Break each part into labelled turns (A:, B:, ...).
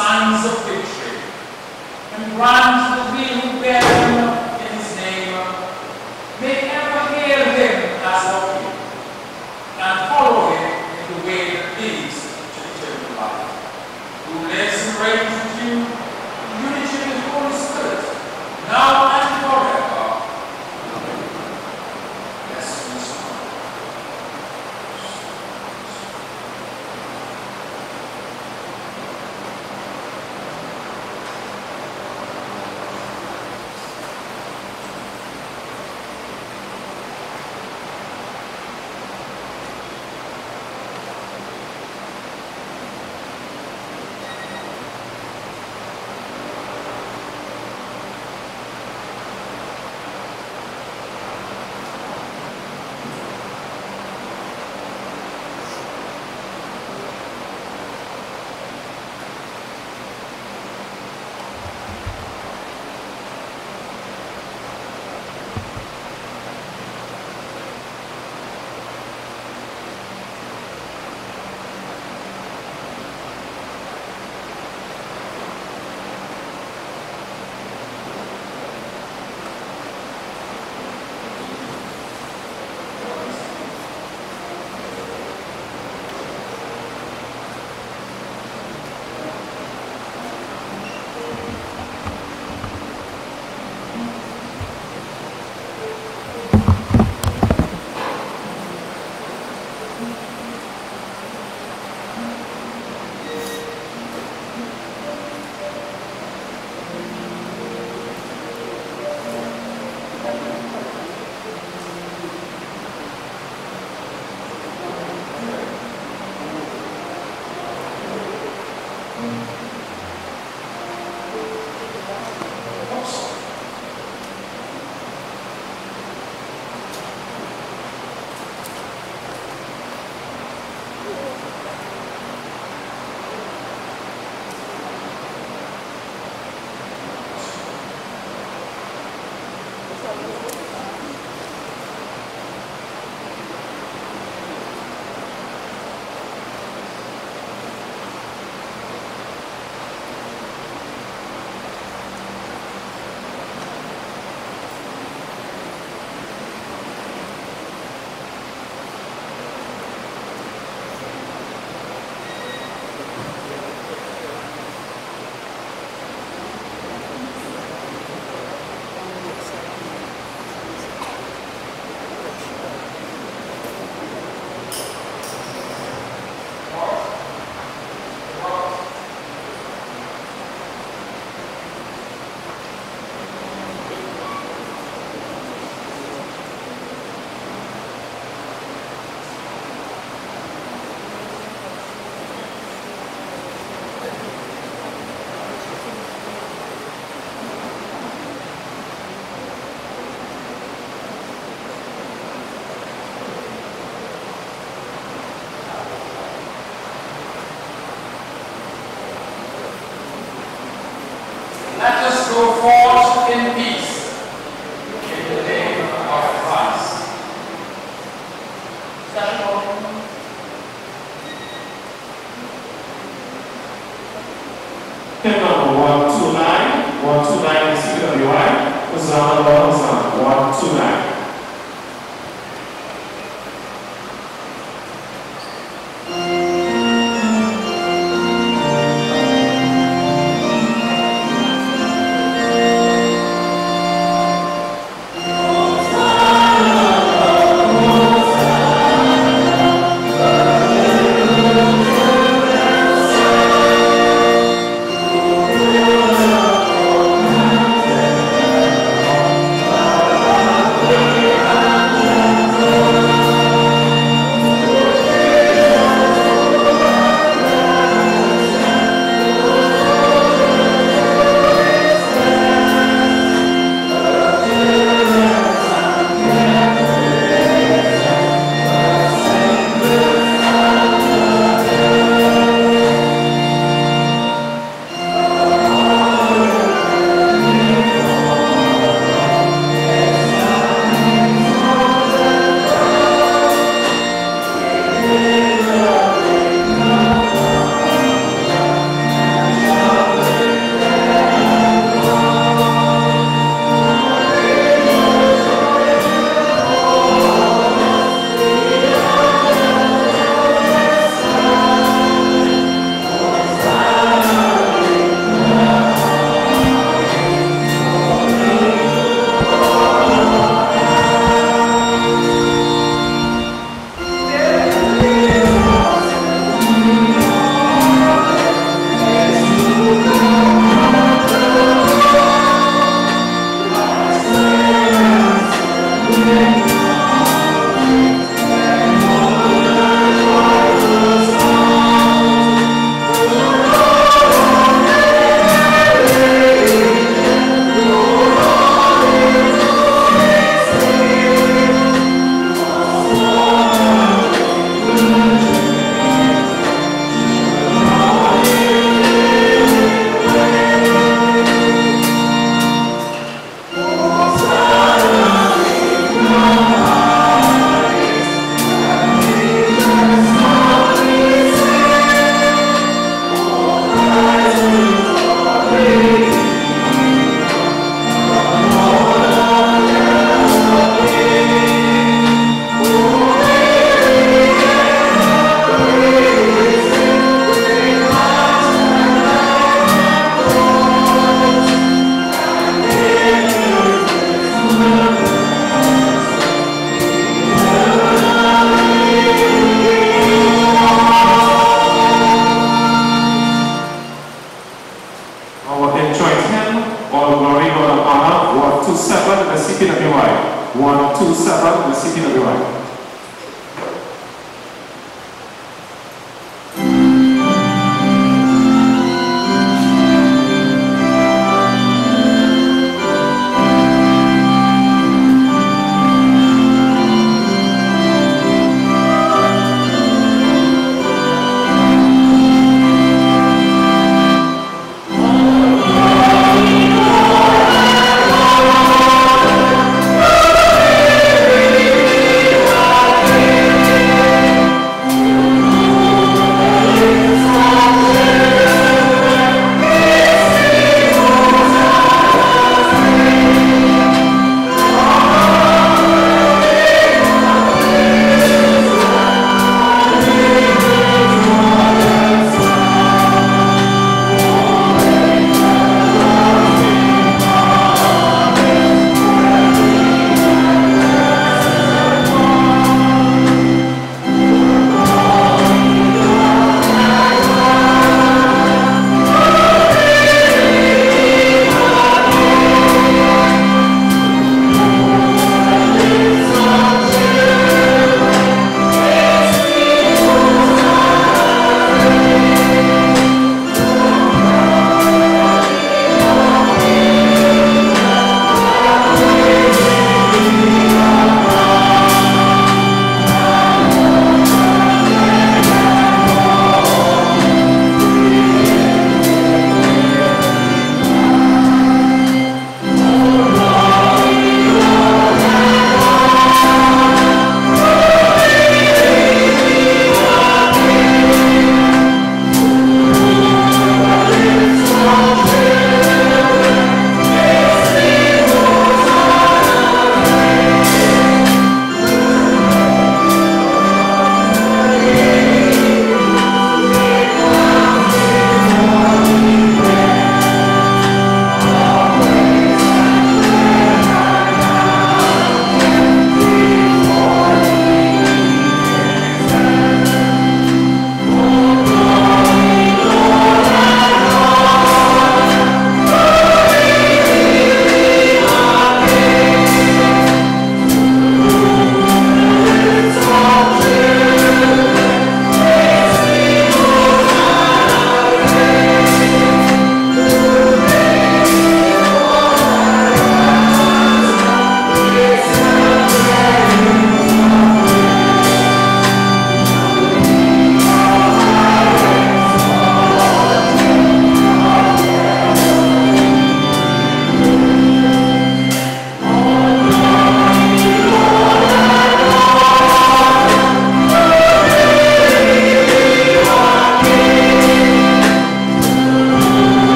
A: signs of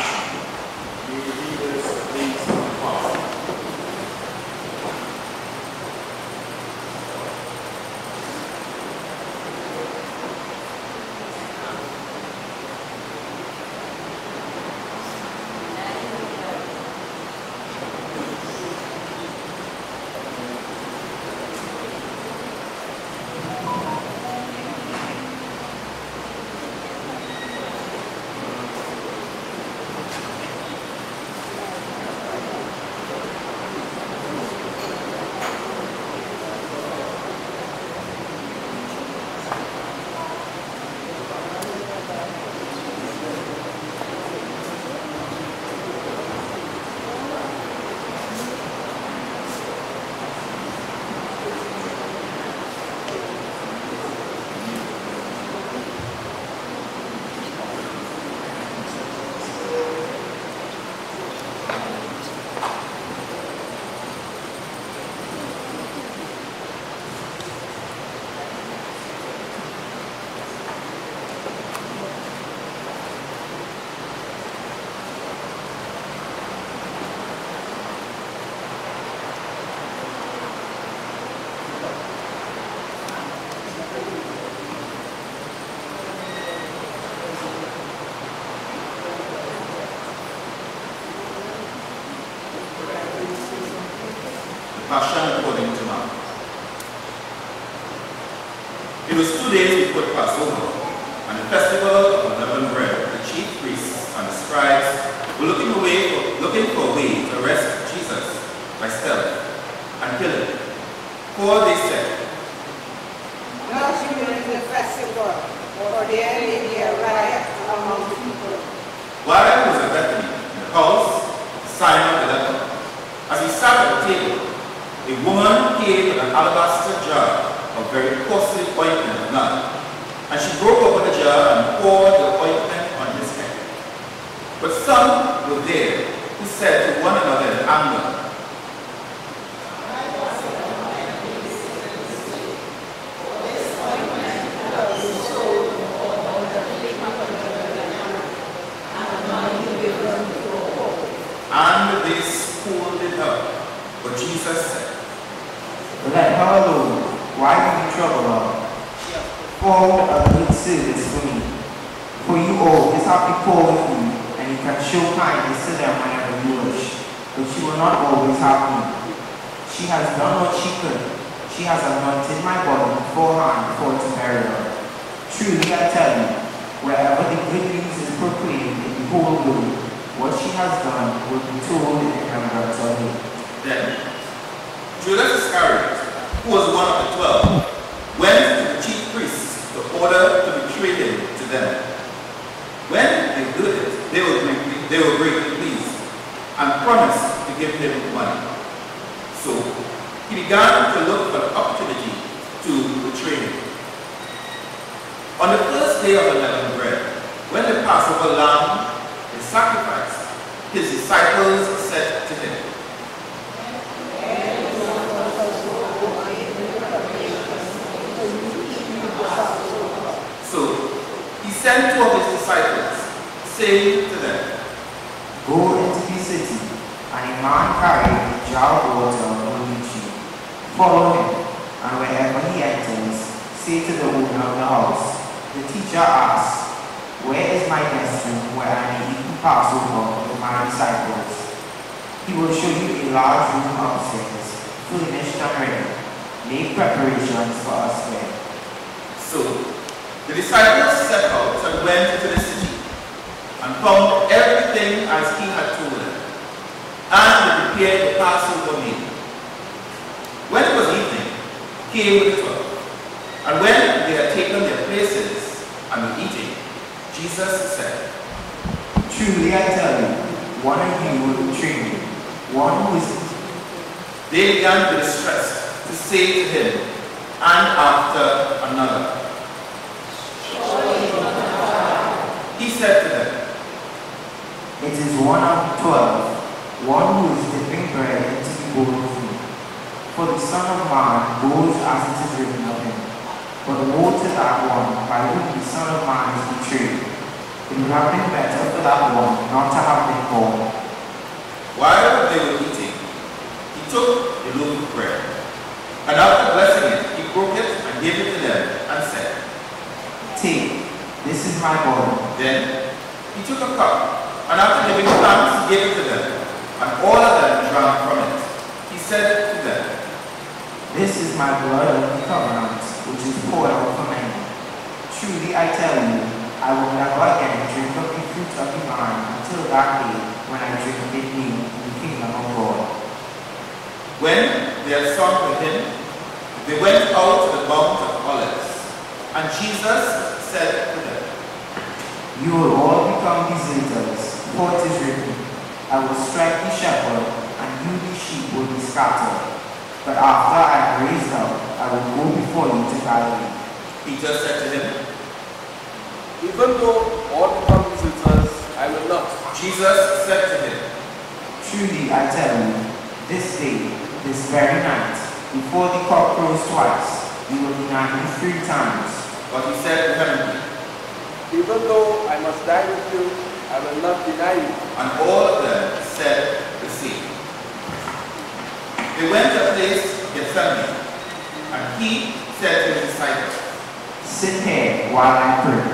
B: for
C: He
D: will
E: show you a large room upstairs, furnished and ready. Make preparations for us there.
B: So the disciples set out and went into the city and found everything as he had told them. And they prepared the Passover meal. When it was evening, he came with the twelve. And when they had taken their places and were eating, Jesus said,
E: Truly I tell you, one of you will betray me. One is
B: They began to be distressed to say to him, and after another. He said to them,
E: It is one of twelve, one who is dipping bread into the bowl with me. For the Son of Man goes as it is written of him. But woe to that one by whom the Son of Man is betrayed. It would have been better for that one not to have been born.
B: While they were eating, he took a loaf of bread, and after blessing it, he broke it and gave it to them, and said,
E: Take, this is my body.
B: Then he took a cup, and after giving thanks, he gave it to them, and all of them drank from it. He said to them,
E: This is my blood of the covenant, which is poured out for many. Truly I tell you, I will never again drink of the fruit of the vine until that day when I drink it new in the kingdom of God.
B: When they had sung with him, they went out to the Mount of Olives, and Jesus said to them,
E: You will all become deserters, for it is written, I will strike the shepherd, and you the sheep will be scattered. But after I am raised up, I will go before you to Galilee.
B: Peter said to him,
F: Even though all become visitors, I will not.
B: Jesus said to him,
E: Truly I tell you, this day, this very night, before the cock crows twice, you will deny me three times.
B: but he said to vehemently,
F: Even though I must die with you, I will not deny you.
B: And all of them said the same. They went to a place, Gethsemane, and he said to his disciples,
E: Sit here while I pray.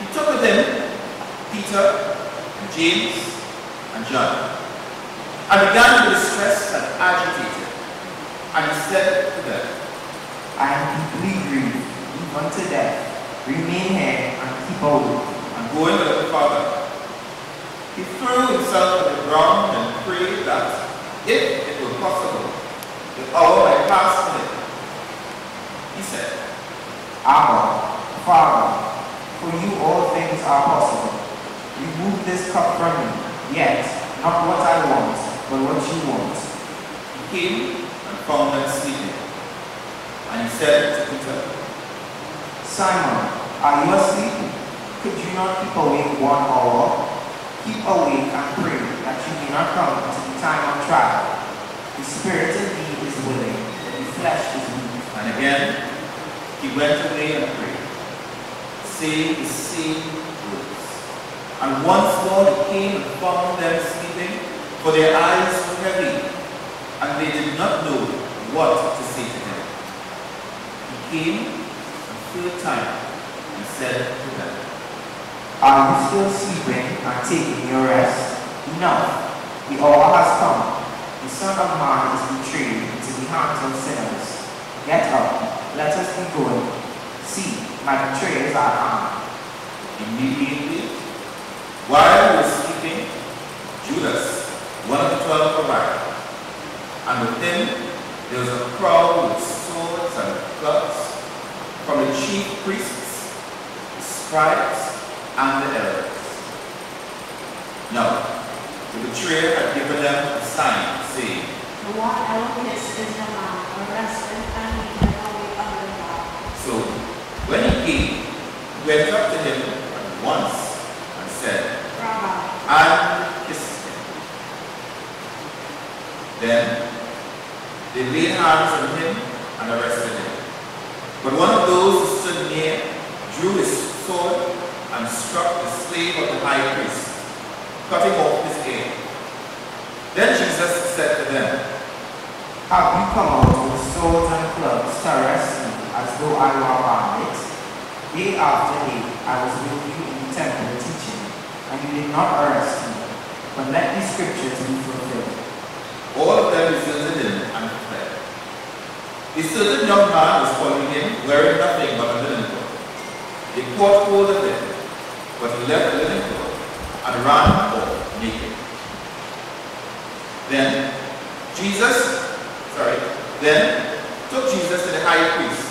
B: He took with him Peter and James and John, and began to be stressed and agitated. And he said to them,
E: I am deeply grieved, even to death. Remain here and keep awake.
B: and going to the Father, he threw himself on the ground and prayed that, if it were possible, the hour might pass from him. He said,
E: Abba, Father, for you all things are possible. Remove this cup from me, yet not what I want, but what you want.
B: He came and found them sleeping. And he said to Peter,
E: Simon, are you asleep? Could you not keep awake one hour? Keep awake and pray that you may not come to the time of trial. The spirit indeed is willing, but the flesh is weak.
B: and again he went away and prayed, saying the same words. And once more he came and found them sleeping, for their eyes were heavy, and they did not know what to say to him. He came a third time and said to them,
E: Are you still sleeping and taking your rest? Enough. The hour has come. The Son of Man is betrayed into the hands of sinners. Get up. Let us be going. See, my betrayer is at hand.
B: Immediately, while he was sleeping, Judas, one of the twelve, arrived. And with him there was a crowd with swords and clubs from the chief priests, the scribes, and the elders. Now, the betrayer had given them a sign, saying,
G: The one kiss is the man, arrest him and leave him away under guard.
B: So, when he came, he went up to him at once and said,
G: Rabbi,
B: and kissed him. Then they laid hands on him and arrested him. But one of those who stood near drew his sword and struck the slave of the high priest, cutting off his ear. Then Jesus said to them,
E: Have you come out with swords and clubs to arrest me as though I were a bandit? Day after day I was with you in the temple teaching, and you did not arrest me. But let these scriptures be fulfilled.
B: All of them deserted him and fled. A certain young man was following him, wearing nothing but a linen cloth. They caught hold of him, but he left the linen cloth and ran off naked. Then Jesus, sorry, then took Jesus to the high priest,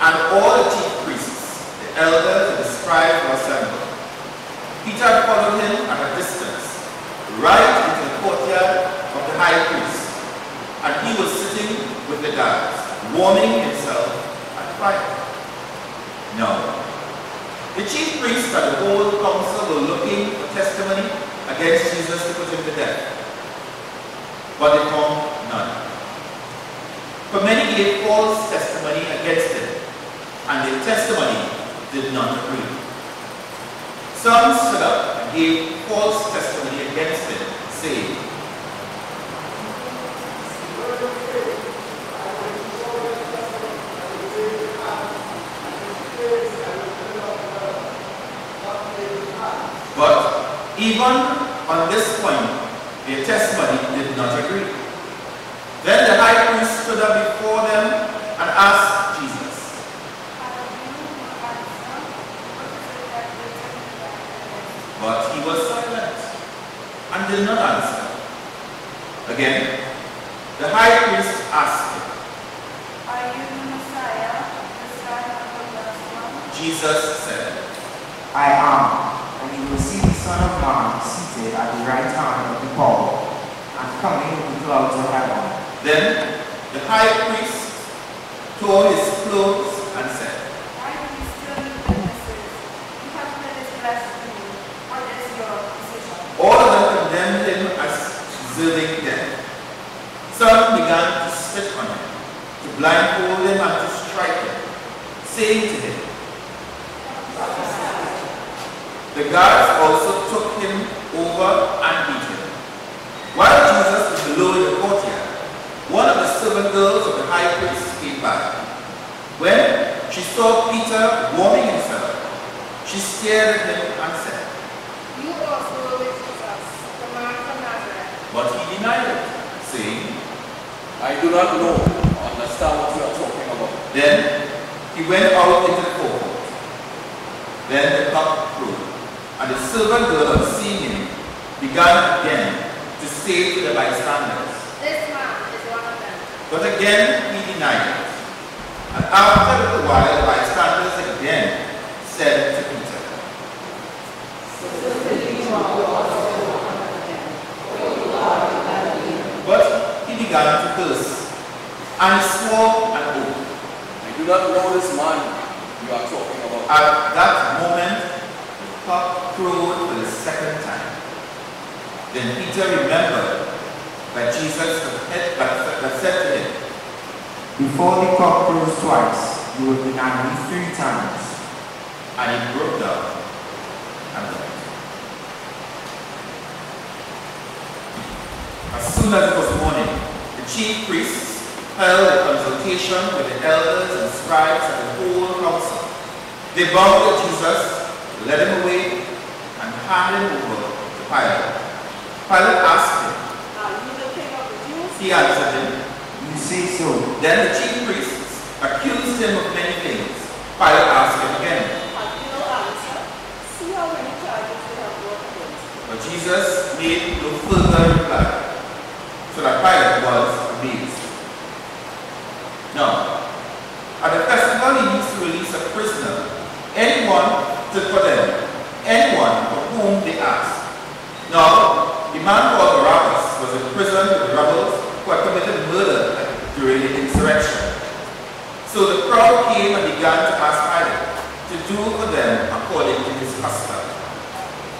B: and all the chief priests, the elders, and the scribes were assembled. Peter followed him at a distance, right into the courtyard high priest, and he was sitting with the guards, warming himself at fire. No. The chief priests and the whole council were looking for testimony against Jesus to put him to death. But they found none. For many gave false testimony against him, and their testimony did not agree. Some stood up and gave false testimony against him, saying, But even on this point, their testimony did not agree. Then the high priest stood up before them and asked Jesus, but he was silent and did not answer. Again, the high priest asked him,
G: Are you the Messiah, the Son of the Blessed One?
B: Jesus said,
E: I am, and you will see the Son of Man seated at the right hand of the power, and coming with the clouds of heaven.
B: Then the high priest tore his clothes and said,
G: Why do you still need witnesses? You have heard his blasphemy. What is your position?
B: All of them condemned him as deserving death. Some began to spit on him, to blindfold him and to strike him, saying to him, The guards also took him over and beat him. While Jesus was below in the courtyard, one of the servant girls of the high priest came by. When she saw Peter warming himself, she stared at him and said,
H: You also with Jesus, the man from Nazareth.
B: But he denied it, saying,
F: I do not know understand what you are talking about.
B: Then he went out into the forecourt. Then the cock crowed, and the servant girl, seeing him, began again to say to the bystanders.
H: This man is one of them.
B: But again he denied it. And after a little while, the bystanders again said to Peter, But he began to curse, and swore an oath.
F: I do not know this man you are talking about.
B: At that moment, the cock crowed for the second time. Then Peter remembered that Jesus had, said to him,
E: Before the cock crows twice, you will deny me three times.
B: and he broke down and died. As soon as it was morning, the chief priests held a consultation with the elders and scribes and the whole council. They bound Jesus, led him away, and handed him over to Pilate. Pilate asked him,
H: Are you the king of the Jews?
B: he answered him,
E: You say so.
B: Then the chief priests accused him of many things. Pilate asked him again,
H: Have you no answer? See how many charges you have brought against him.
B: but Jesus made no further reply, so that Pilate was. Now, at the festival he used to release a prisoner, anyone for them, anyone for whom they asked. Now, the man called Barabbas was in prison with rebels who had committed murder during the insurrection. So the crowd came and began to ask Pilate to do for them according to his custom.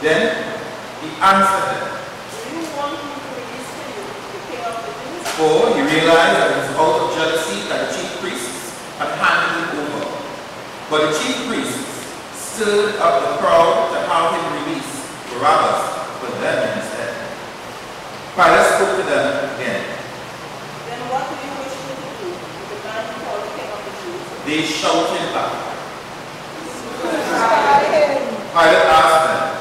B: Then he answered them,
H: Do you want me to release to you the king of the Jews?
B: For he realized that it was out of jealousy that the chief priests had handed him over. But the chief priests stirred up the crowd to have him release Barabbas for them instead. Pilate spoke to them again.
H: Then what do you wish me to do with the man you call the king of the Jews?
B: They shouted back, Pilate asked them,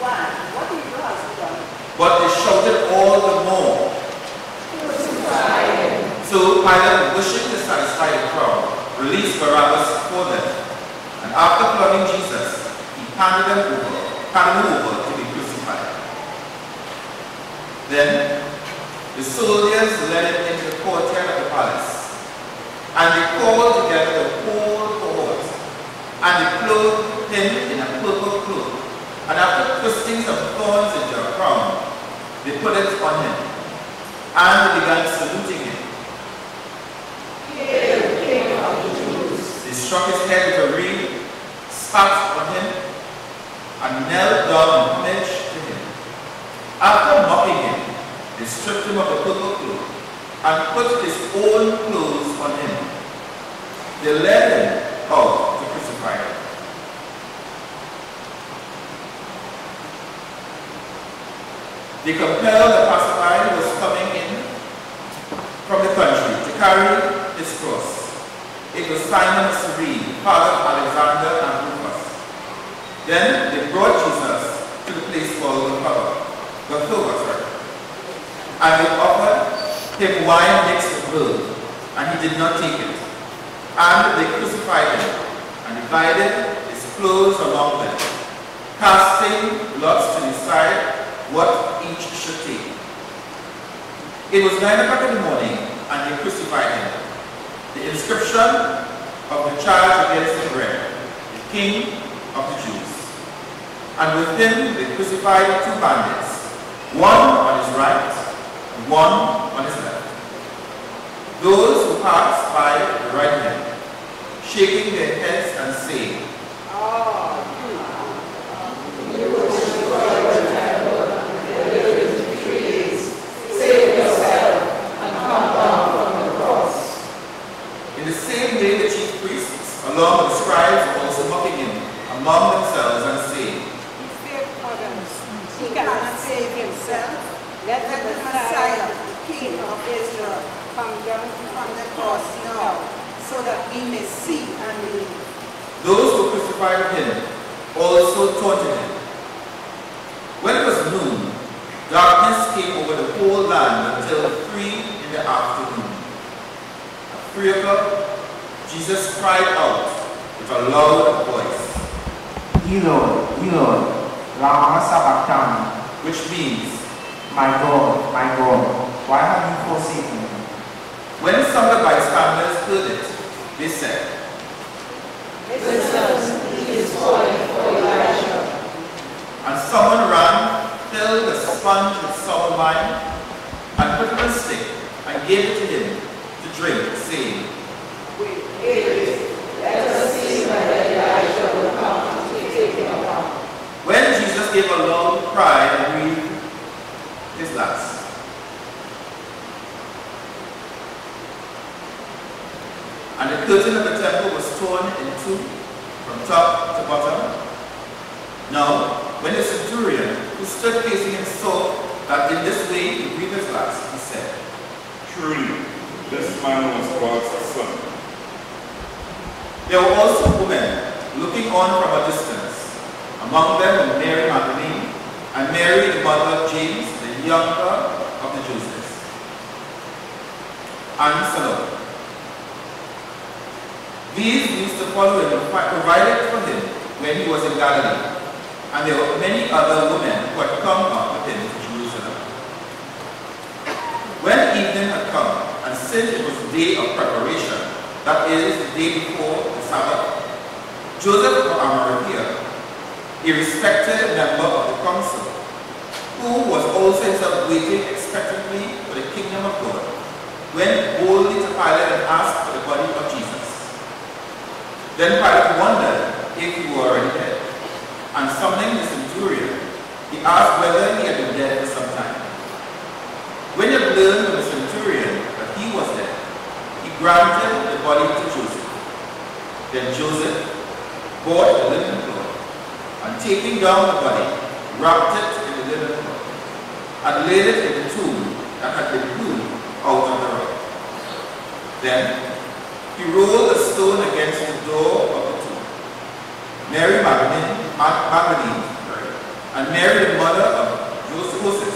H: Why? What do you have done?
B: but they shouted all the more. So Pilate, wishing to satisfy the crowd, released Barabbas for them. And after flogging Jesus, he handed him over, handed him over to be crucified. Then the soldiers led him into the courtyard of the palace, and they called together the whole cohort, and they clothed him in a purple cloak, and after twisting some thorns into a crown, they put it on him, and they began saluting him. They struck his head with a reed, spat on him, and knelt down and homage to him. After mocking him, they stripped him of the purple cloak and put his own clothes on him. They led him out to crucify him. They compelled the passerby who was coming in from the country to carry. It was Simon Cyrene, father of Alexander and Rufus. Then they brought Jesus to the place called Golgotha, Golgotha, sorry. and they offered him wine mixed with blood, and he did not take it. And they crucified him and divided his clothes among them, casting lots to decide what each should take. It was nine o'clock in the morning, and they crucified him. The inscription of the charge against the bread, the King of the Jews. And with him they crucified two bandits, one on his right, and one on his left. Those who passed by the right hand, shaking their heads and saying, ah, In the same way the chief priests, along with the scribes, also mocking him among themselves and saying,
H: He saved others. He cannot save himself. Let the Messiah, the King of Israel, come down from the cross now, so that we may see and believe.
B: Those who crucified him also taunted him. When it was noon, darkness came over the whole land until three in the afternoon. At three o'clock, Jesus cried out with a loud voice,
E: Eloi, Eloi, lama sabachthani,
B: which means,
E: my God, my God, why have you forsaken me?
B: when some of the bystanders heard it, they said, It is he is calling for Elijah. And someone ran, filled a sponge with sour wine, and put it on a stick, and gave it to him to drink, saying, When Jesus gave a loud cry and breathed his last, and the curtain of the temple was torn in two from top to bottom. Now, when the centurion who stood facing him saw that in this way he breathed his last, he said,
I: Truly, this man was God's son.
B: There were also women looking on from a distance. Among them were Mary Magdalene and Mary, the mother of James, the younger of the Josephs, and Salome. These used to follow him provided for him when he was in Galilee. And there were many other women who had come up with him to Jerusalem. When evening had come, and since it was the day of preparation, that is, the day before Sabbath, Joseph of Arimathea, a respected member of the council, who was also himself waiting expectantly for the kingdom of God, went boldly to Pilate and asked for the body of Jesus. Then Pilate wondered if he were already dead. And summoning the centurion, he asked whether he had been dead for some time. When he learned from the centurion that he was dead, he granted the body to Joseph. Then Joseph bought a linen cloth, and taking down the body, wrapped it in the linen cloth, and laid it in the tomb that had been hewn out of the rock. Then he rolled a stone against the door of the tomb. Mary
J: Magdalene, Magdalene and Mary the mother of Joseph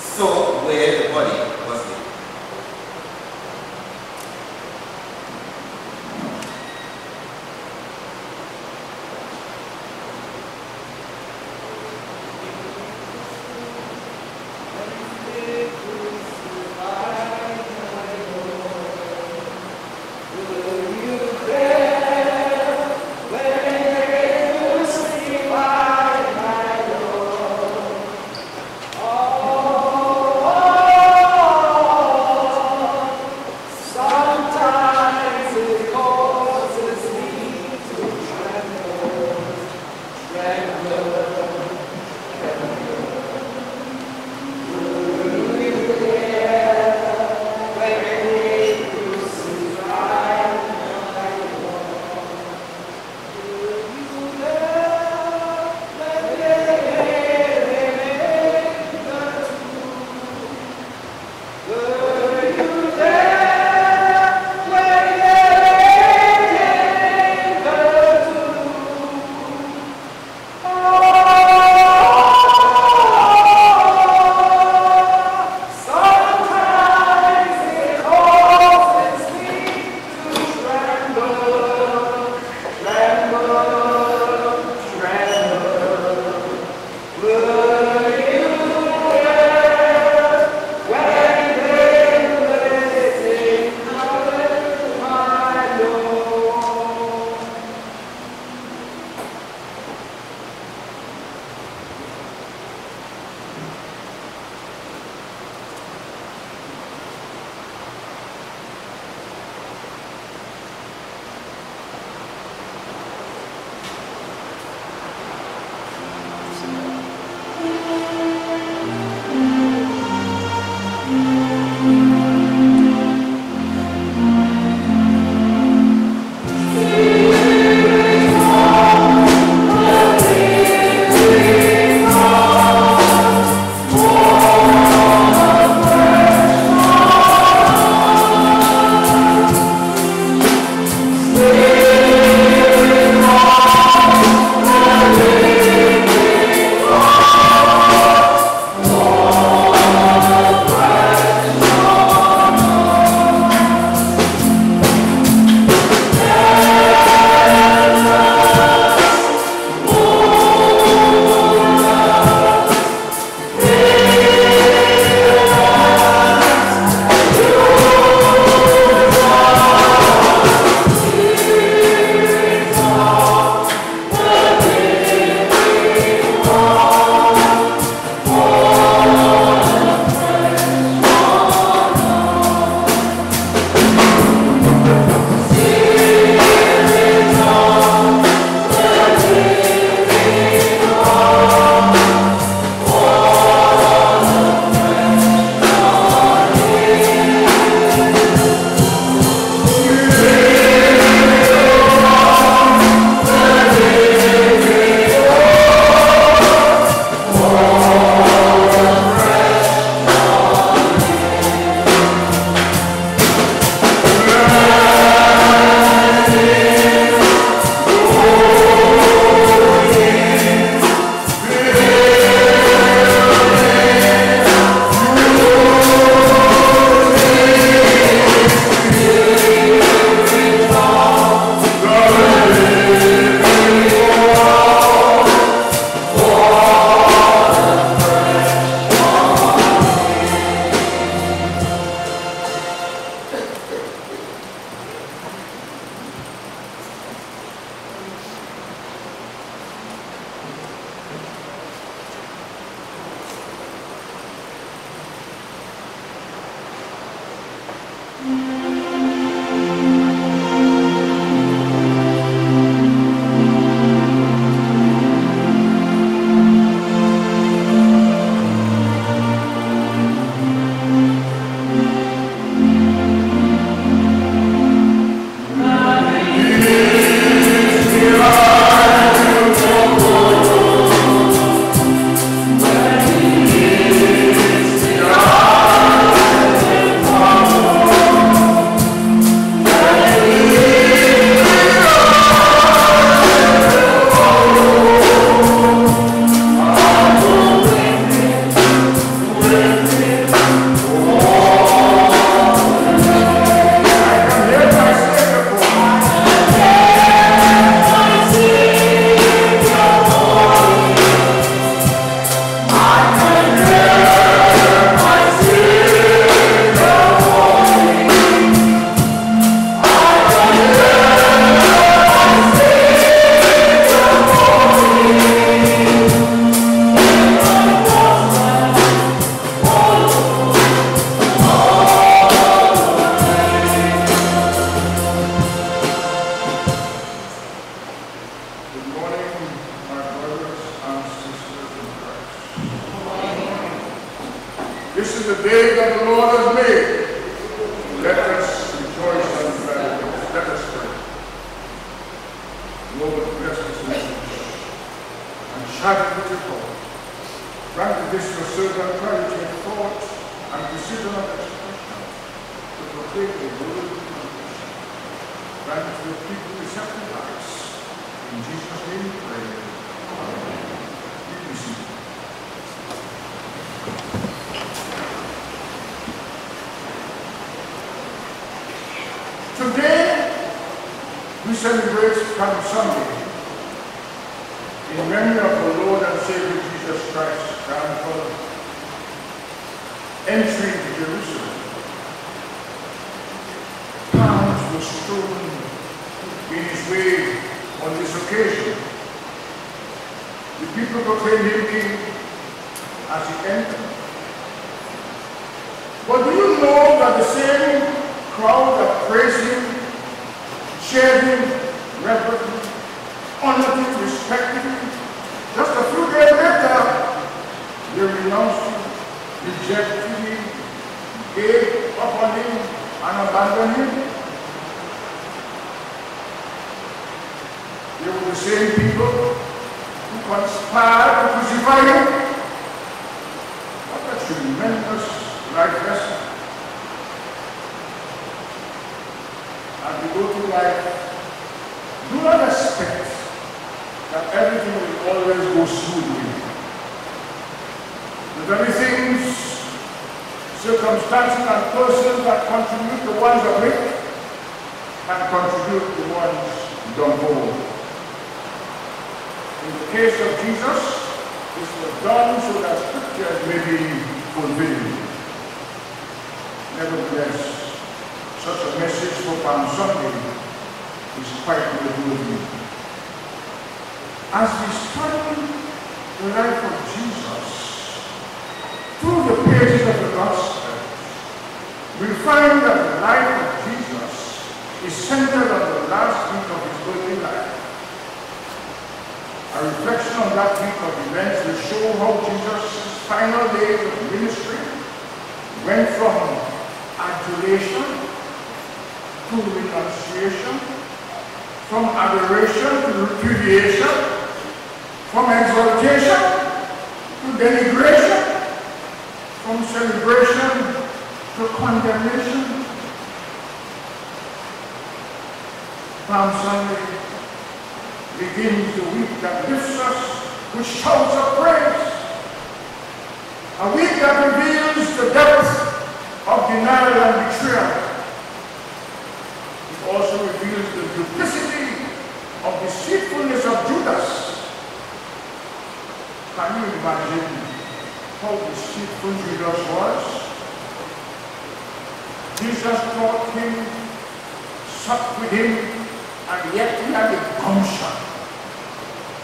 J: saw where the body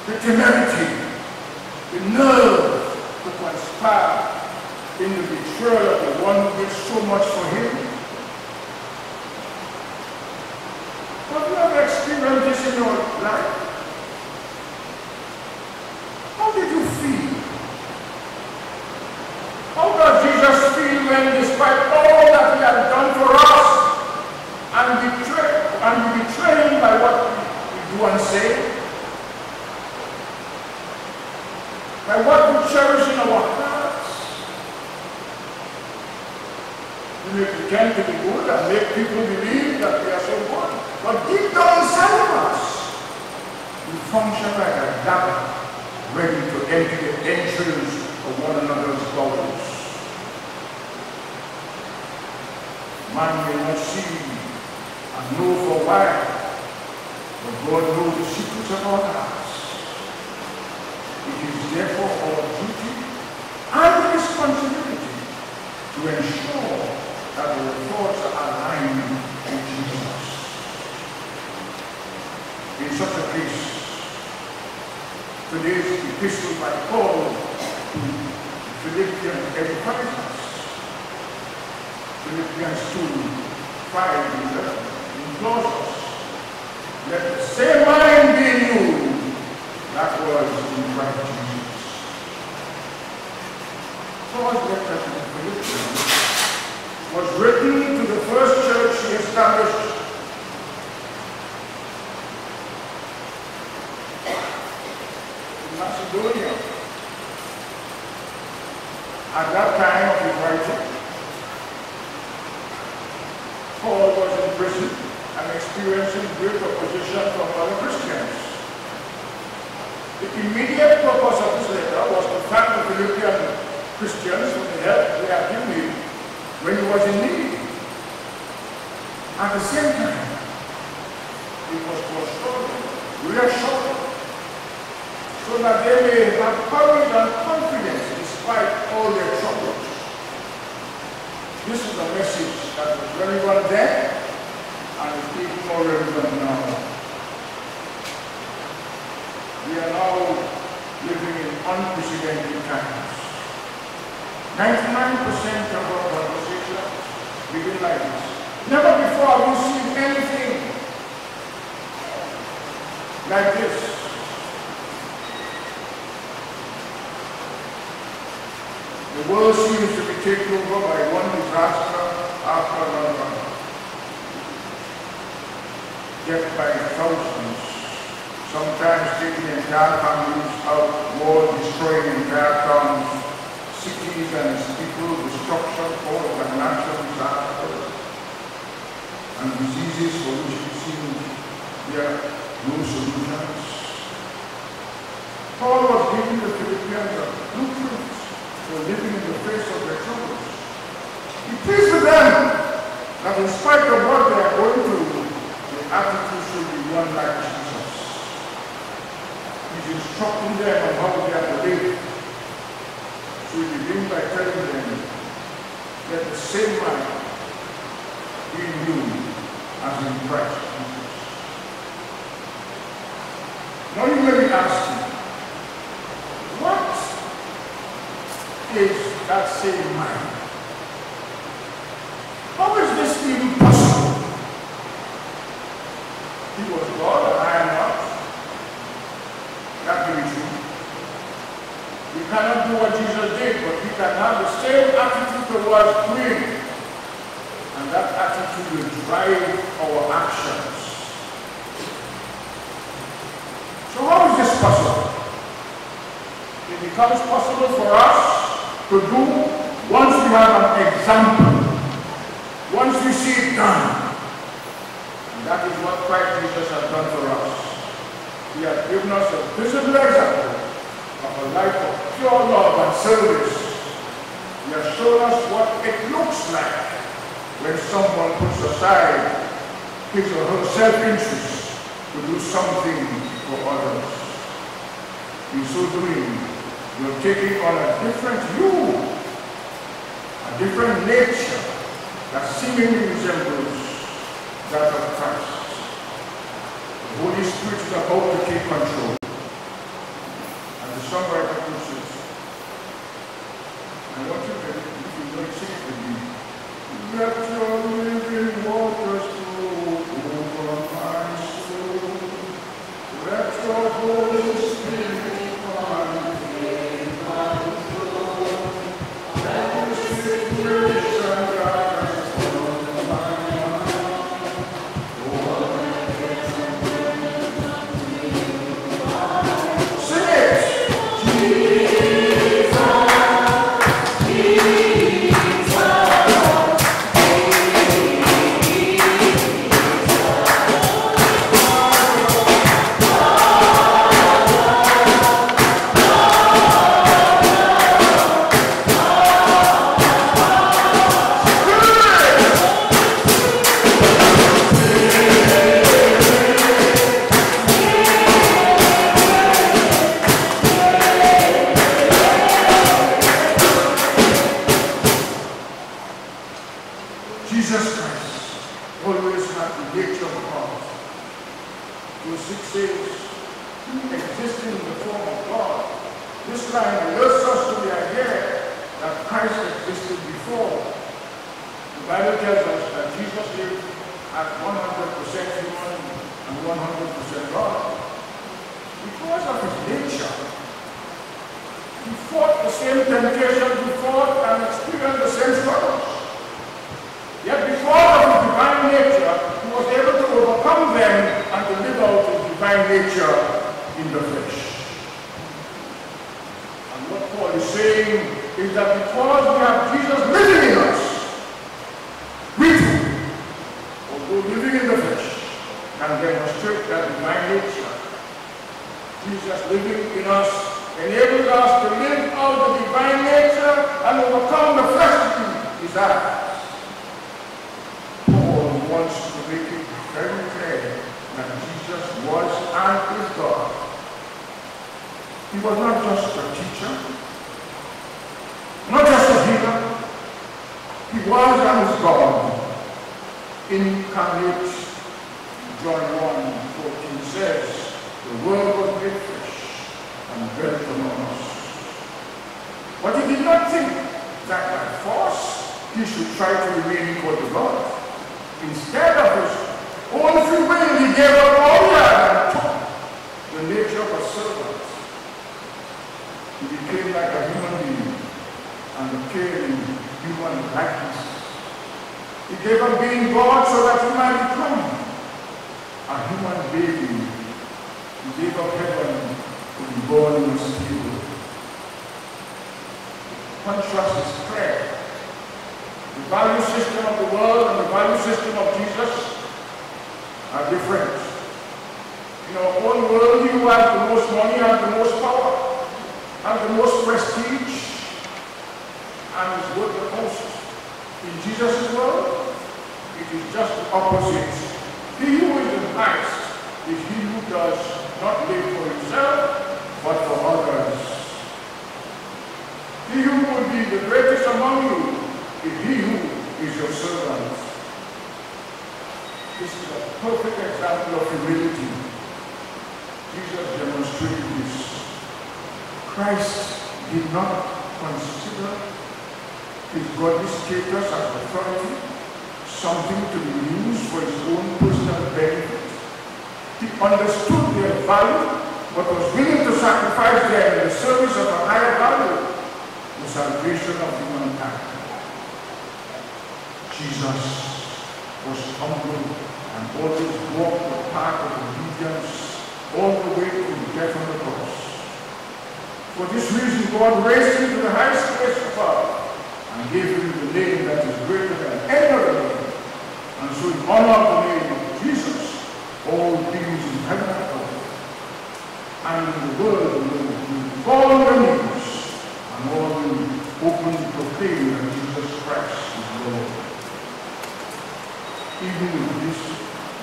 J: the temerity, the nerve to conspire in the betrayal of the one who did so much for him. Have you ever experienced this in your life? How did you feel? How does Jesus feel when, despite all that he has done for us, and betrayed and betrayed by what we do and say? by what we cherish in our hearts. We may pretend to be good and make people believe that we are so good, but deep down inside of us, we function like a dagger, ready to enter the entrance of one another's souls. Man may not see and know for why, but God knows the secrets of our hearts therefore our duty and responsibility to ensure that our thoughts are aligned with Jesus. In such a case, today's epistle by Paul to Philippians encourages us. Philippians 2, 5 and 11 implores us, let the same mind be in you that was in Christ Jesus. Was written to the first church he established. in Macedonia, at that time of his writing, Paul was in prison and experiencing great opposition from other Christians. The immediate purpose of this letter was to thank the Philippian when he was in need. At the same time, it was to assure them, reassure so that they may have courage and confidence despite all their troubles. This is a message that was relevant then and is even more relevant now. We are now living in unprecedented times. 99% of our begin like this. Never before have we seen anything like this. The world seems to be taken over by one disaster after another. Death by thousands, sometimes taking entire families out, war destroying entire towns, cities and people, destruction by natural disasters, and diseases for which it seems there are no solutions. Paul was giving the Philippians a blueprint for living in the face of their troubles. He pleads them that in spite of what they are going through, their attitude should be one like Jesus. He's instructing them on how they are to live. So he begins by telling them that the same mind in you Christ Jesus. Now you may be asking, what is that same mind? How is this even possible? He was God and I am not. That may be true. We cannot do what Jesus did, but we can have the same attitude towards praying. That attitude will drive our actions. So how is this possible? It becomes possible for us to do once we have an example, once we see it done. And that is what Christ Jesus has done for us. He has given us a visible example of a life of pure love and service. He has shown us what it looks like when someone puts aside his or her self-interest to do something for others. In so doing, you're taking on a different you, a different nature that seemingly resembles that of Christ. The Holy Spirit is about to take control. And the songwriter puts it, I you to, if you it with me. Contrast is clear. The value system of the world and the value system of Jesus are different. In our own world, you have the most money has the most power, has the most prestige, and is worth the most. In Jesus' world, it is just the opposite. He who is the highest is he who does not live for himself, but for others. He who will be the greatest among you is he who is your servant. This is a perfect example of humility. Jesus demonstrated this. Christ did not consider his godly status as authority something to be used for his own personal benefit. He understood their value, but was willing to sacrifice them in the service of a higher value, the salvation of humankind. Jesus was humble and always walked the path of obedience all the way to the death on the cross. For this reason, God raised him to the highest place above and gave him the name that is greater than any other name. And so in honor of the name of Jesus, all things in heaven and earth and in the world will fall on their will openly proclaim that Jesus Christ is Lord. Even with this,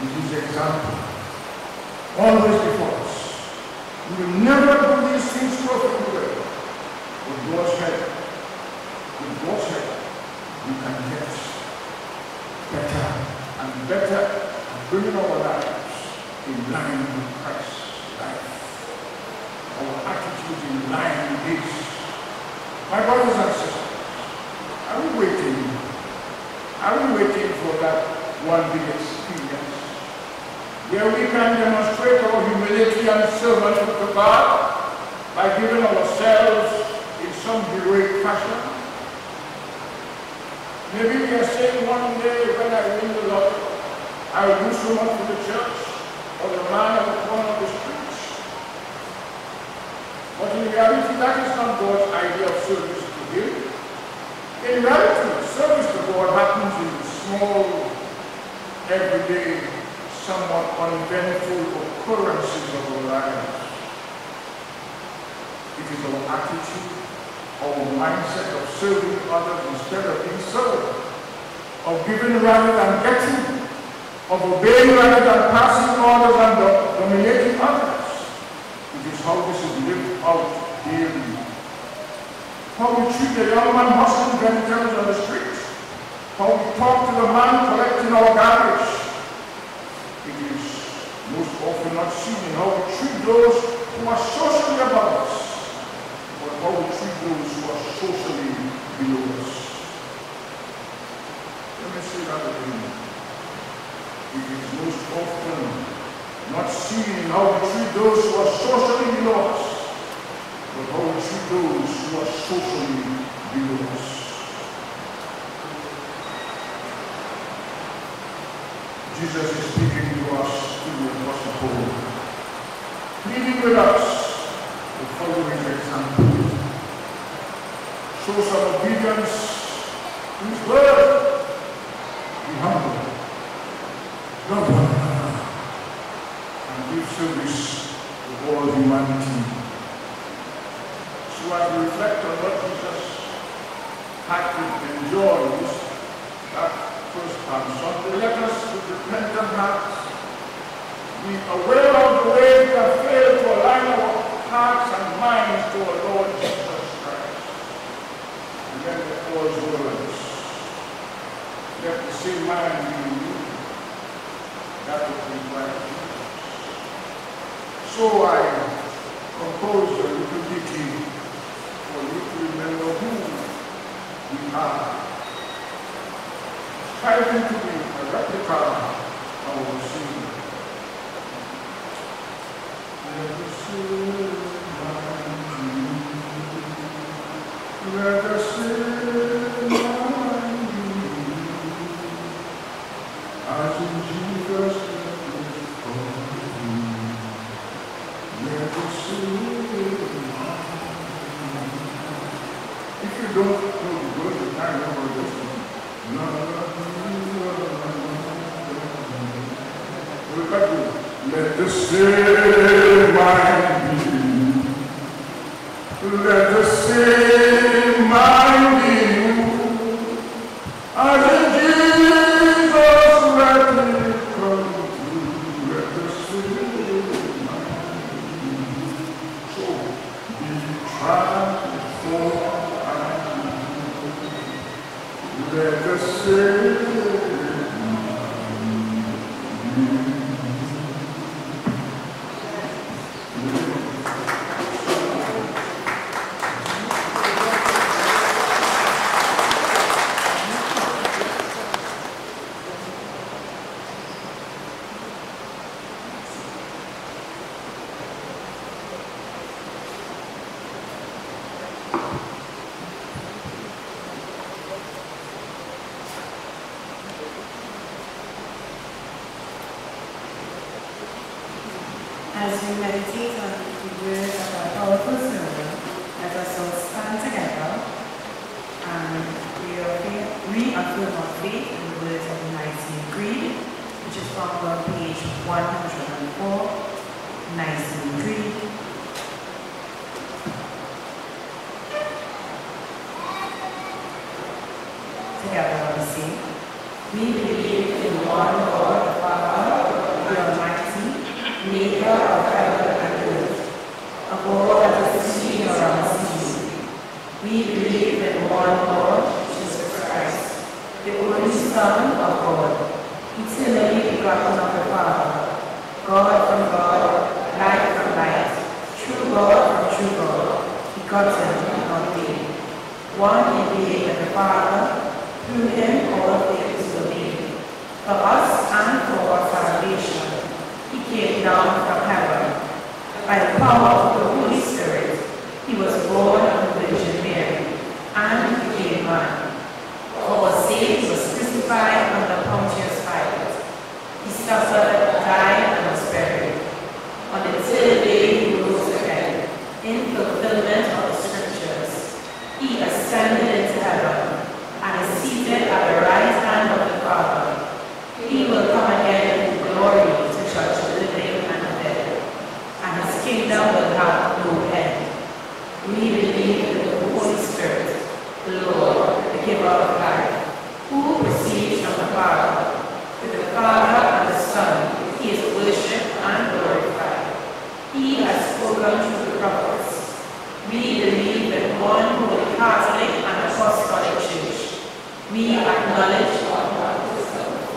J: with this example, always before us, we will never do these things perfectly well. With God's help, with God's help, we can get better and better and bringing our lives in line with Christ's life. Our attitude in line with His. My brothers and sisters, are we waiting? Are we waiting for that one big experience where we can demonstrate our humility and servanthood to God by giving ourselves in some heroic fashion? Maybe we are saying one day when I win the lottery, I will do so much for the church or the man corner of the street. But in reality, that is not God's idea of service to Him. In reality, service to God happens in small, everyday, somewhat uneventful occurrences of our lives. It is our attitude our mindset of serving others instead of being served, of giving rather than getting, of obeying rather than passing orders and dominating others. It is how this is lived out daily. How we treat the young man hustling vegetables on the streets. How we talk to the man collecting our garbage. It is most often not seen in how we treat those who are socially above us but how we treat those who are socially below us. Let me say that again. It is most often not seeing how we treat those who are socially below us, but how we treat those who are socially below us. Jesus is speaking to us through the Paul, pleading with us to follow his example. Show some obedience to his word. Be humble. Another. And give service to all humanity. So as we reflect on what Jesus had to enjoy that first Palm Sunday, let us with repentant hearts be aware of the ways we have failed to align our hearts and minds to our Lord Jesus Christ. And then the Paul's words, let the same mind be in you that in Christ Jesus. So I compose a little ditty for you to remember who we are striving to be a replica of our Savior. Let the sin Let the sin the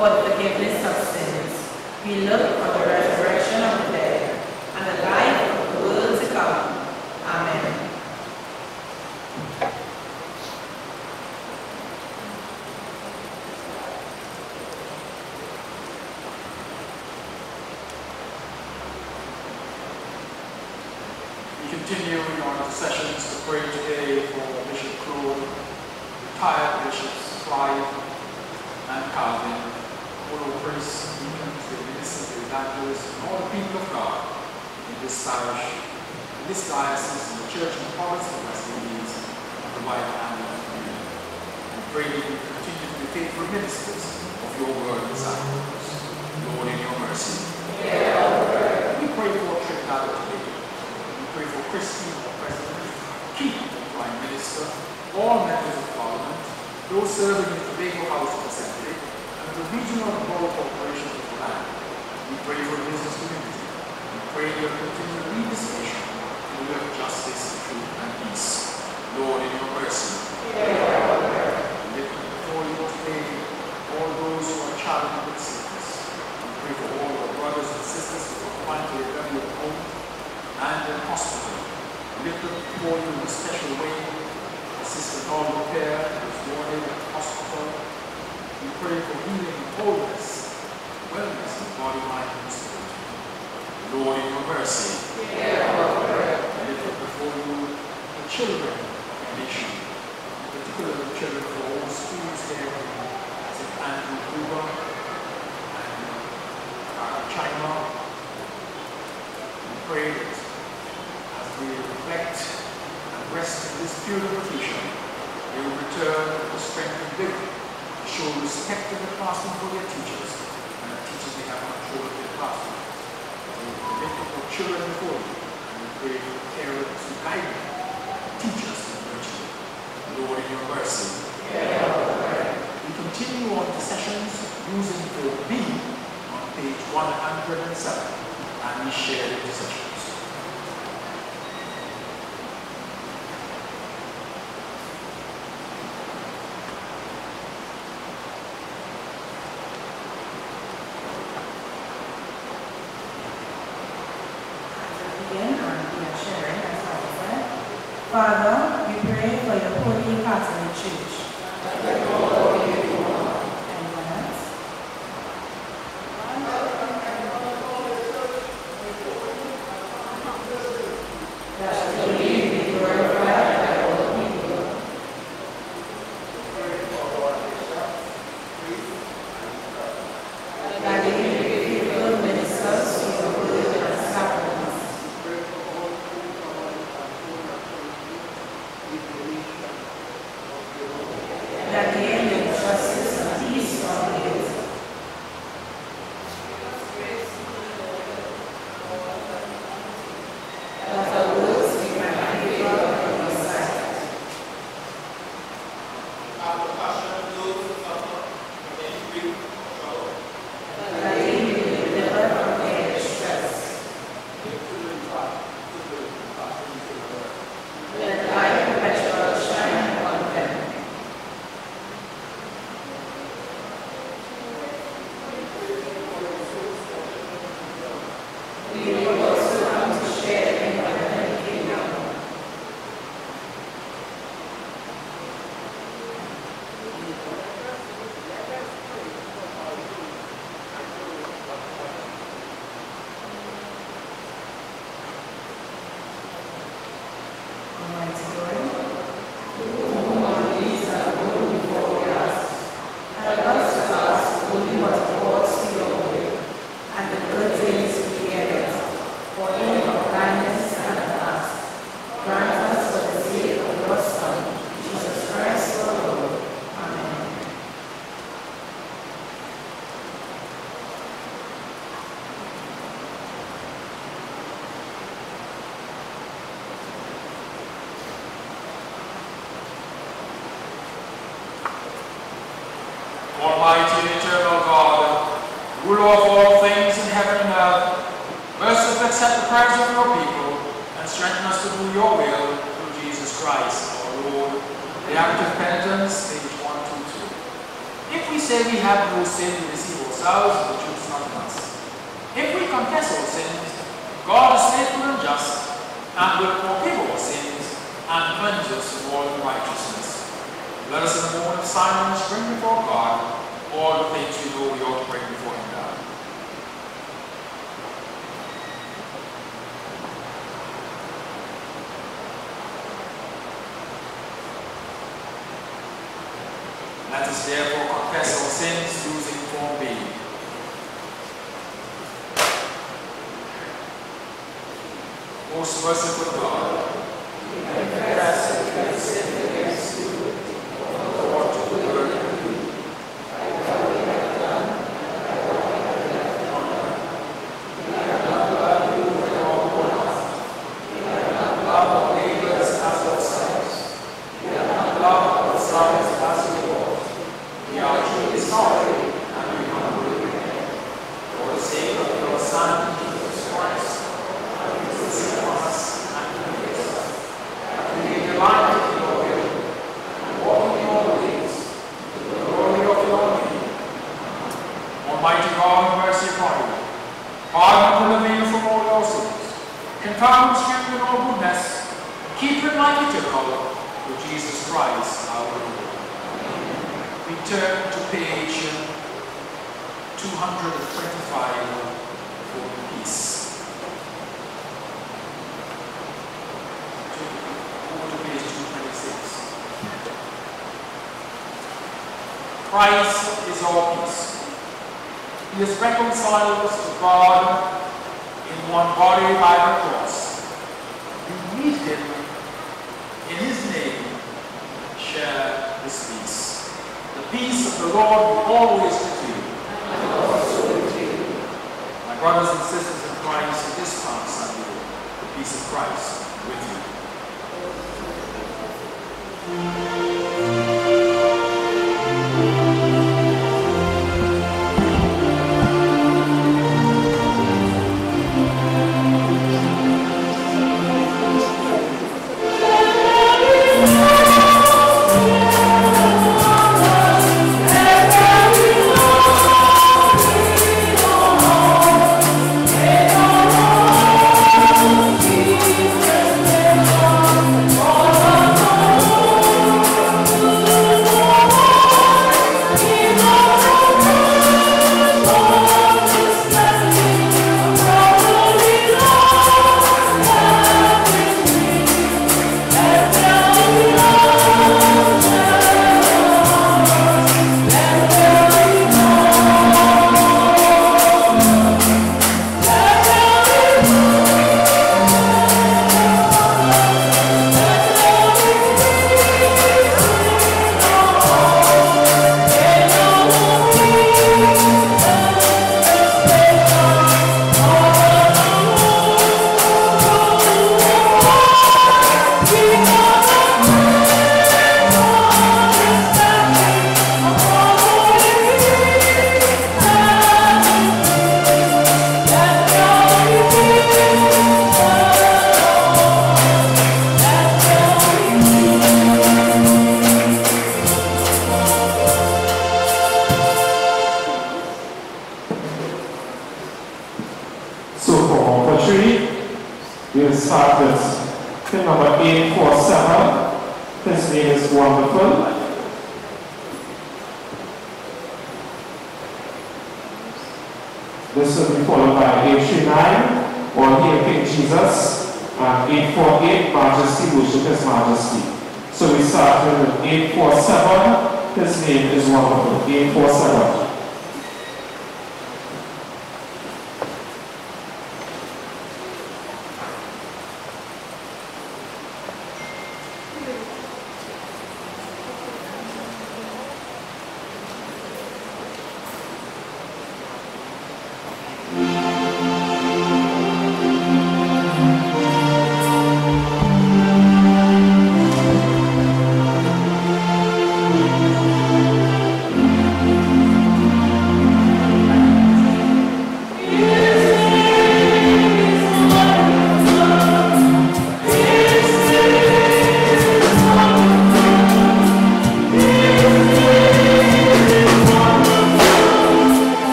K: for the forgiveness of sins. We look for the resurrection of the dead and the life of the world to come. Amen.
A: We continue in our sessions to pray today for Bishop Claude, retired bishops Clive and Calvin, all the priests, deacons, the ministers, the evangelists, and all the people of God in this parish, in this diocese, in the church and the province of the West Indies, and the wide family of. And pray you continue to be faithful ministers of your word and sacraments. Lord, in your mercy. We pray for Trinidad today. We pray for Christine, the President, Keith, the Prime Minister, all members of Parliament, those serving in the Tobago House of Assembly, and the regional and borough corporations of the land. We pray for the business community. Pray you continue to lead this nation in the justice, truth, and peace. Lord, in your mercy. We lift before you today all those who are challenged with sickness. Pray for all our brothers and sisters who are currently very at home and in hospital. Lift up before you in a special way our sister Norma Repair, who is morning at the hospital. We pray for healing and wholeness, wellness in body, mind, and spirit. Lord, in your mercy. We lift up before you the children of our nation, in particular the children of all the schools here in St. Andrew, Couva, and uh, China. We pray that as we reflect and rest in this purification, they will return with strength and vigor to show respect in the classroom for their teachers, and the teachers they have control of their classroom. Up our children before you, we pray for parents who guide them, teachers who nurture them. Lord, in your mercy. We continue on the sessions using the B on page 107, and we share the sessions.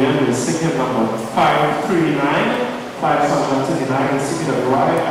K: Julian will
A: sing hymn
L: number 539, 539, the
A: sing it right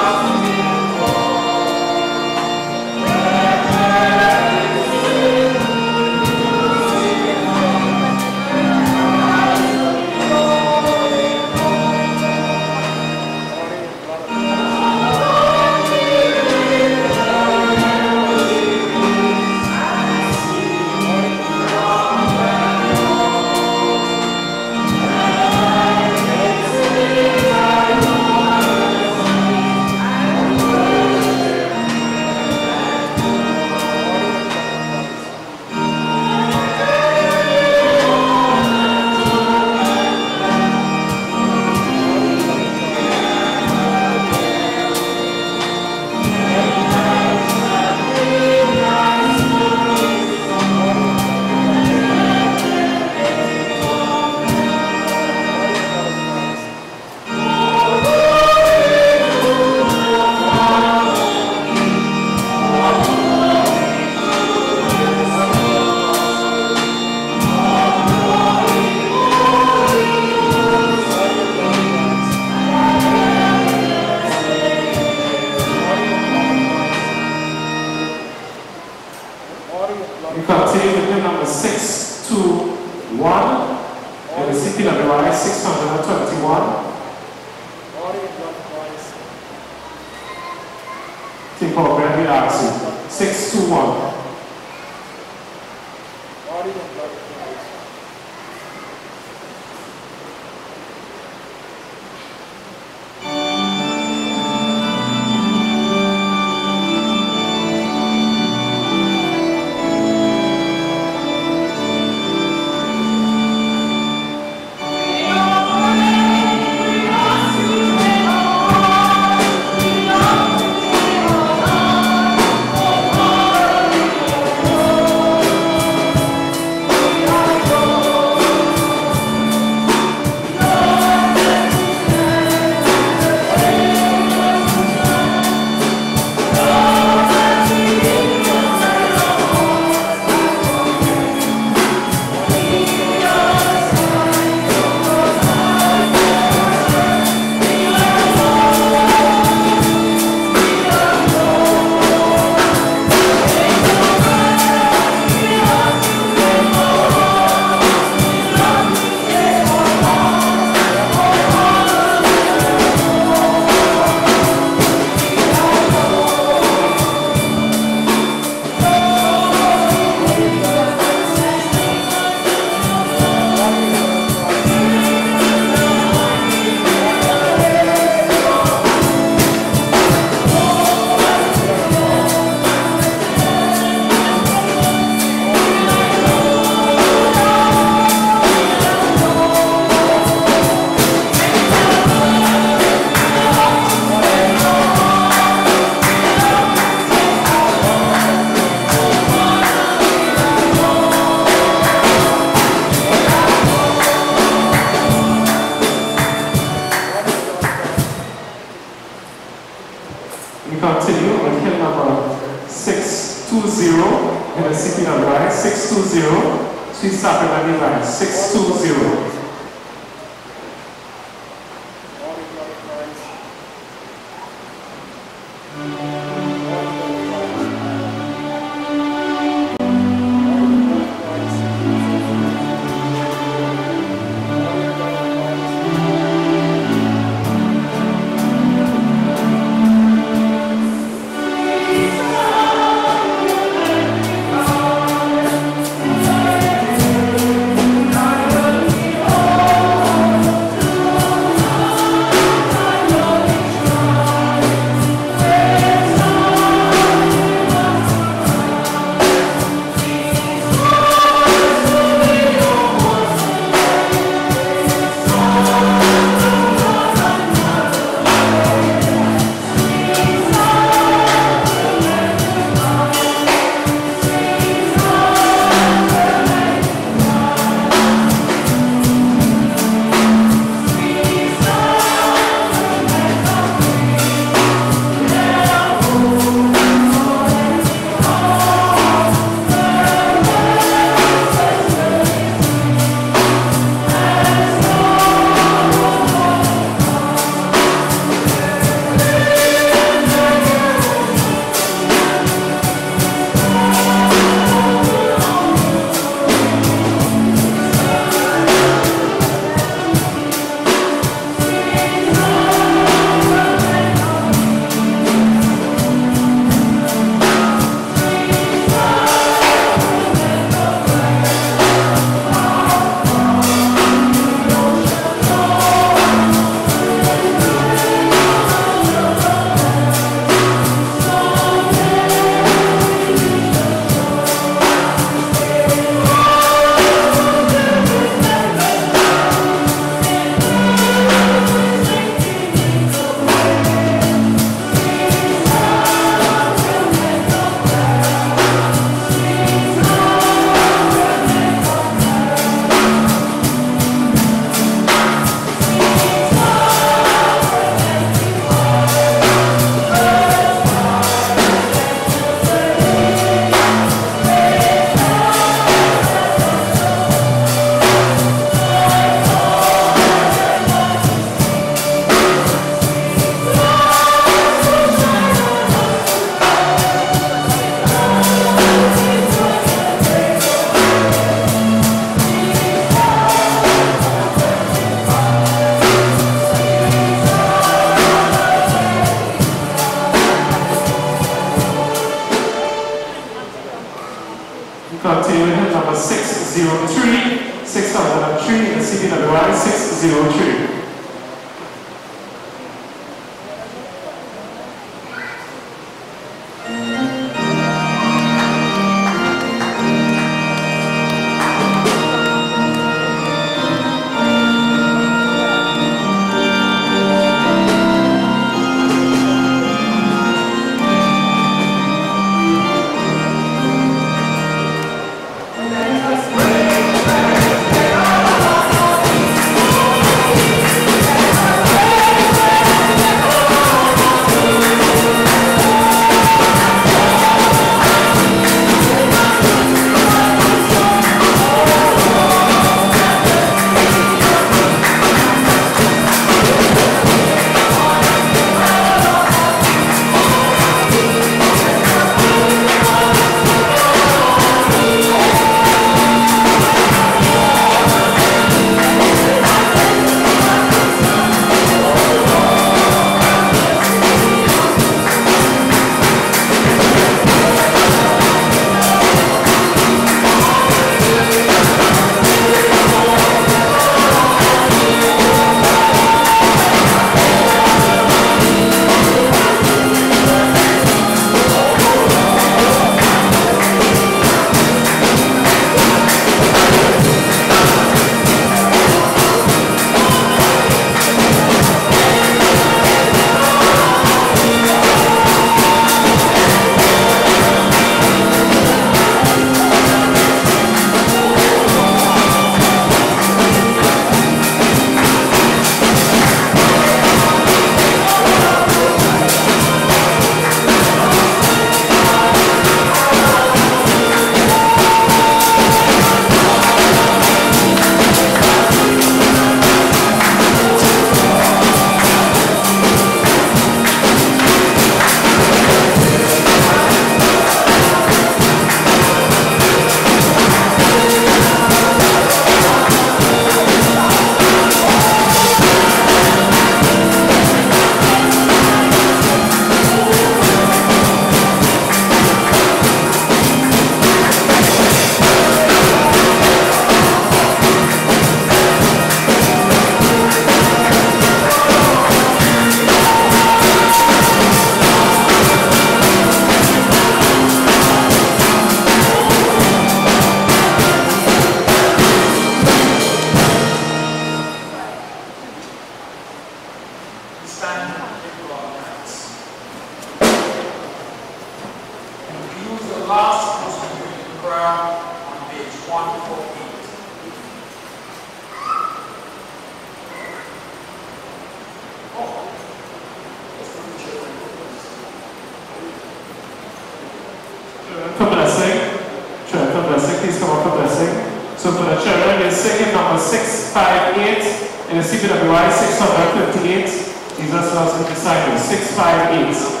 A: 658.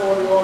M: for your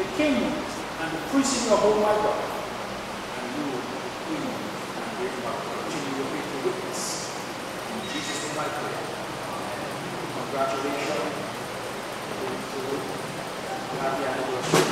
M: the kingdoms and the preaching of
A: Almighty God. And you will be the kingdom and the impact continue to be the witness. In Jesus' name I pray. Congratulations. Happy anniversary.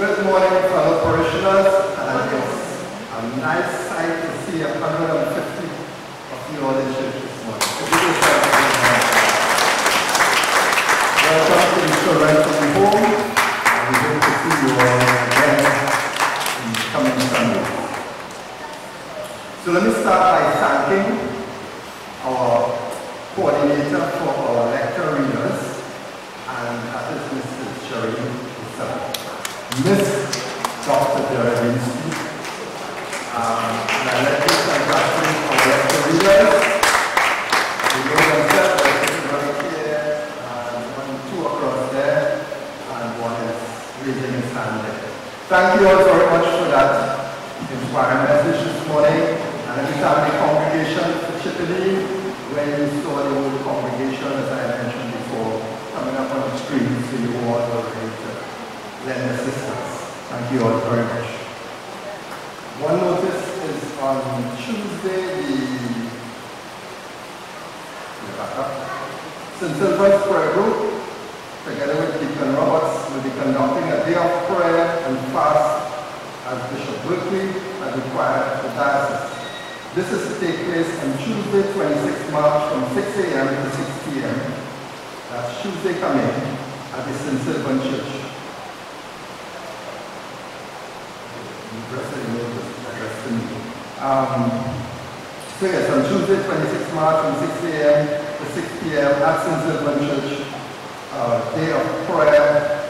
N: Good morning,
O: fellow parishioners, and it's a nice sight to see 150 of you all in church this morning. Welcome to the Toronto home, and we hope to see you all again in coming Sunday. So let me start by thanking our coordinator for our lecture readers, and that is Mrs. Sherry Hussain. Miss Dr. Deravinsky. Um, and I let you congratulate our lecture readers. We know themselves, they're sitting right here, and one, two across there, and one is raising his hand there. Thank you all very much for that inspiring message this morning. And let me thank the congregation for in when you saw the whole congregation, as I mentioned before, coming up on the screen, so you all were ready to lend assistance. Thank you all very much. One notice is on Tuesday, the. St. Sylvan's Prayer Group, together with Deacon Roberts, will be conducting a day of prayer and fast as Bishop Berkeley has required the diocese. This is to take place on Tuesday, 26 March from 6 a.m. to 6 p.m. That's Tuesday coming at the St. Sylvan Church. Um, so yes, on Tuesday, 26 March from 6 a.m. to 6 p.m. at St. Sylvan Church, uh, day of prayer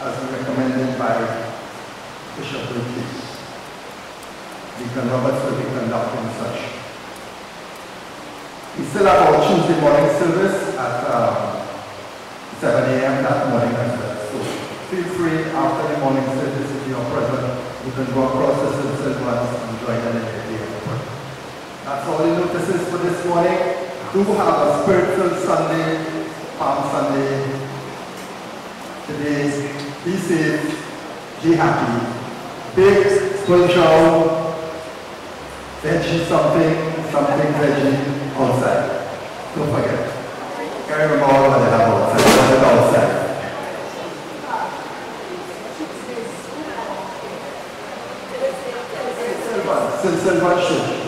O: as recommended by Bishop Berkeley. Deacon Roberts will be conducting such. We still have our Tuesday morning service at um, 7 a.m. that morning as well. So feel free after the morning service you present, can go across the service and join them in the prayer. That's all the notices for this morning. Do have a spiritual Sunday, Palm Sunday. Today, be safe, be happy. Big spiritual, veggie something, something veggie outside. Don't forget. Carry them all what they have outside. St. Sylvan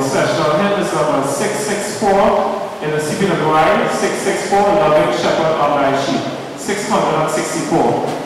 K: So our
J: recessional hymn is number 664 in the CPWI, 664, Loving Shepherd of my Sheep, 664.